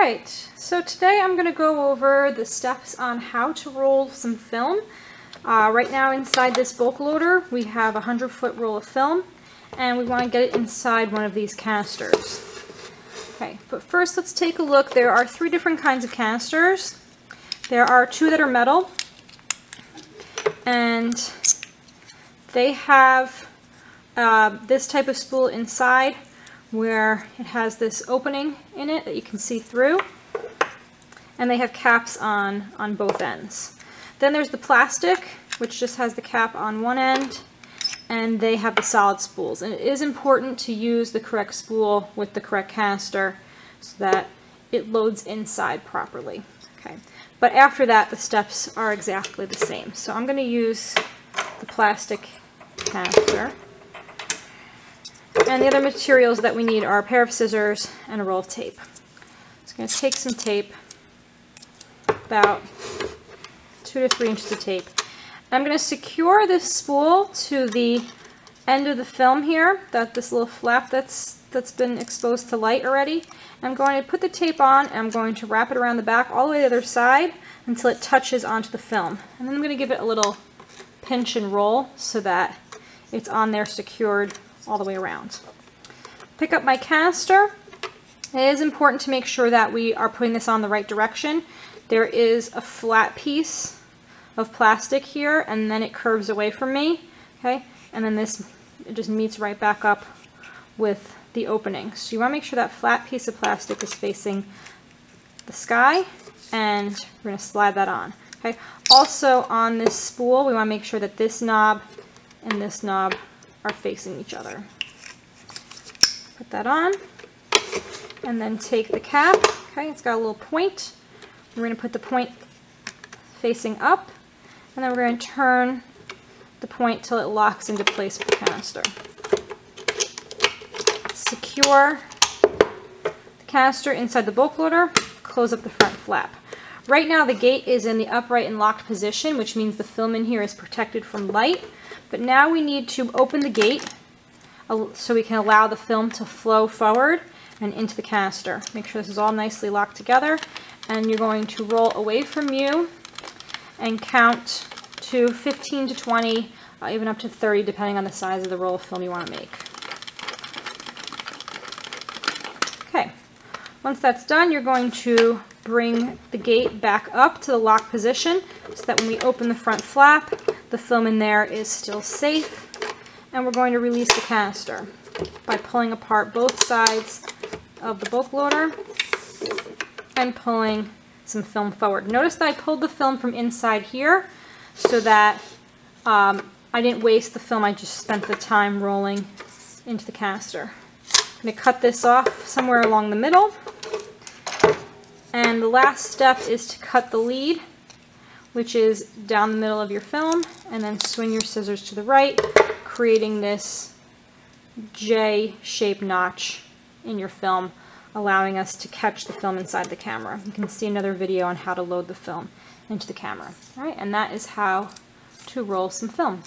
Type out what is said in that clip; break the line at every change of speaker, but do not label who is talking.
Alright, so today I'm going to go over the steps on how to roll some film. Uh, right now inside this bulk loader we have a 100 foot roll of film and we want to get it inside one of these canisters. Okay, but first let's take a look. There are three different kinds of canisters. There are two that are metal and they have uh, this type of spool inside where it has this opening in it that you can see through and they have caps on on both ends. Then there's the plastic which just has the cap on one end and they have the solid spools and it is important to use the correct spool with the correct canister so that it loads inside properly. Okay, but after that the steps are exactly the same. So I'm going to use the plastic canister. And the other materials that we need are a pair of scissors and a roll of tape. I'm going to take some tape, about two to three inches of tape. I'm going to secure this spool to the end of the film here, that this little flap that's that's been exposed to light already. I'm going to put the tape on and I'm going to wrap it around the back all the way to the other side until it touches onto the film. And then I'm going to give it a little pinch and roll so that it's on there secured all the way around. Pick up my caster. It is important to make sure that we are putting this on the right direction. There is a flat piece of plastic here and then it curves away from me. Okay, and then this it just meets right back up with the opening. So you want to make sure that flat piece of plastic is facing the sky and we're going to slide that on. Okay. Also on this spool we want to make sure that this knob and this knob are facing each other. Put that on and then take the cap. Okay, it's got a little point. We're going to put the point facing up and then we're going to turn the point till it locks into place with the canister. Secure the canister inside the bulk loader, close up the front flap. Right now the gate is in the upright and locked position, which means the film in here is protected from light. But now we need to open the gate so we can allow the film to flow forward and into the canister. Make sure this is all nicely locked together. And you're going to roll away from you and count to 15 to 20, uh, even up to 30, depending on the size of the roll of film you want to make. Okay, once that's done, you're going to bring the gate back up to the lock position so that when we open the front flap, the film in there is still safe. And we're going to release the canister by pulling apart both sides of the bulk loader and pulling some film forward. Notice that I pulled the film from inside here so that um, I didn't waste the film, I just spent the time rolling into the canister. I'm going to cut this off somewhere along the middle. And the last step is to cut the lead, which is down the middle of your film, and then swing your scissors to the right, creating this J-shaped notch in your film, allowing us to catch the film inside the camera. You can see another video on how to load the film into the camera. All right, and that is how to roll some film.